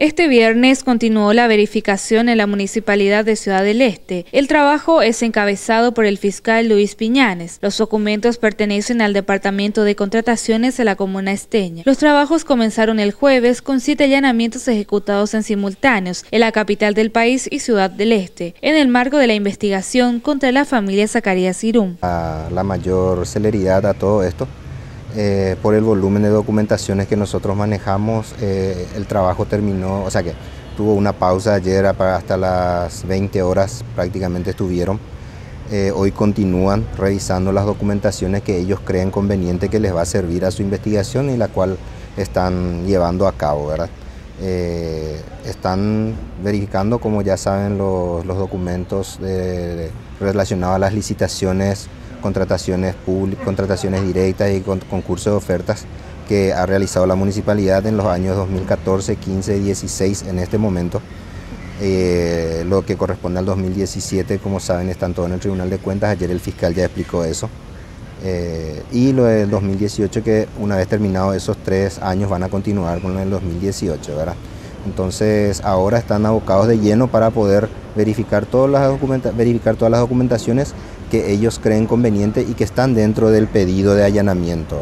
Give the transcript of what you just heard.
Este viernes continuó la verificación en la Municipalidad de Ciudad del Este. El trabajo es encabezado por el fiscal Luis Piñanes. Los documentos pertenecen al Departamento de Contrataciones de la Comuna Esteña. Los trabajos comenzaron el jueves con siete allanamientos ejecutados en simultáneos en la capital del país y Ciudad del Este, en el marco de la investigación contra la familia Zacarías Irún. A la mayor celeridad a todo esto eh, por el volumen de documentaciones que nosotros manejamos, eh, el trabajo terminó, o sea que tuvo una pausa ayer hasta las 20 horas prácticamente estuvieron. Eh, hoy continúan revisando las documentaciones que ellos creen conveniente que les va a servir a su investigación y la cual están llevando a cabo. ¿verdad? están verificando, como ya saben, los, documentos relacionados a las licitaciones contrataciones públicas, contrataciones directas y concursos de ofertas que ha realizado la municipalidad en los años 2014, 15 y 16 en este momento. Eh, lo que corresponde al 2017, como saben, están todos en el Tribunal de Cuentas. Ayer el fiscal ya explicó eso. Eh, y lo del 2018, que una vez terminados esos tres años van a continuar con el 2018, ¿verdad? Entonces ahora están abocados de lleno para poder verificar todas las, verificar todas las documentaciones que ellos creen conveniente y que están dentro del pedido de allanamiento.